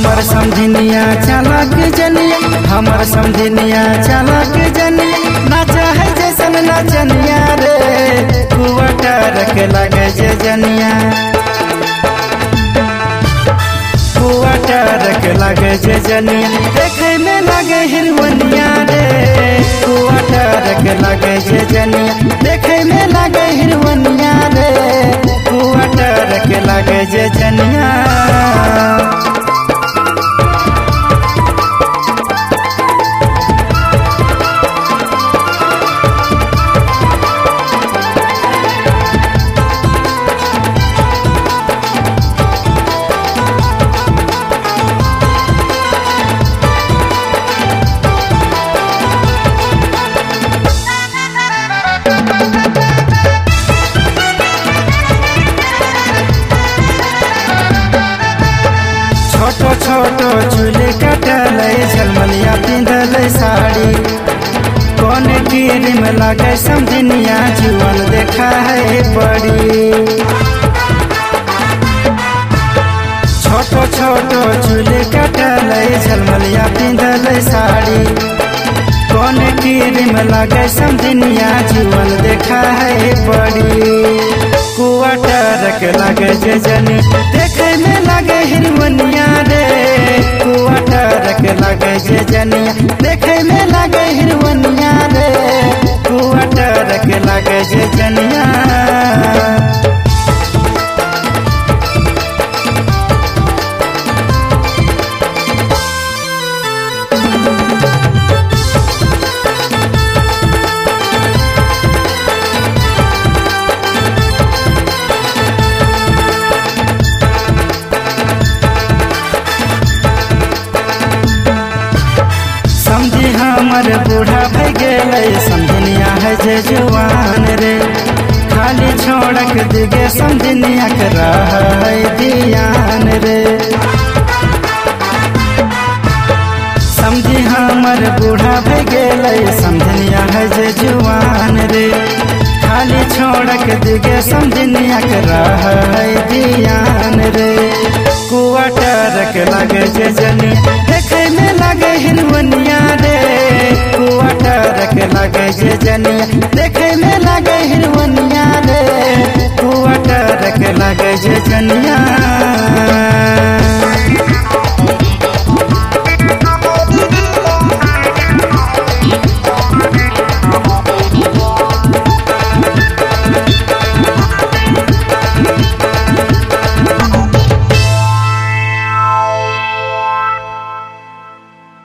हमर समझनिया चालक जनिया, हमर समझनिया चालक जनिया। नाचा है जैसन नाचनिया रे कुआटा रख लगे जे जनिया। कुआटा रख लगे जे जनिया। देखे में लगे हिरवनिया रे कुआटा रख लगे जे जनिया। देखे में छोटो छोटो चूल्हे कटल झलमलिया पिंधल साड़ी। कौन कीर में लगे समझनिया, जीवन देखा है बड़ी। छोटो छोटो चूल्हे कटल झलमलिया पिंधल साड़ी। कौन कीर में लगे समझनिया, जीवन देखा है बड़ी। कुआटा रख लगे जे जनी, देखे में लगे हिरवनिया रे। लगे जे जनिया देखे में लगे हिरवनिया रे। कुआटा के लगे जनिया बूढ़ा गेले समझनिया है जे जवान रे। खाली छोड़क दिगे, समझनिया के रह दियान रे। समझी हमर बूढ़ा भई गेले समझनिया है जे जवान रे। खाली छोड़क दिगे, समझनिया के रह दियान रे। कुआटा रख लगे जे जनी देखे में लगे हिरवनिया रे। लगे के जनिया देखे में लगे हिरवनिया रे। कुआ डर के लगे जनिया।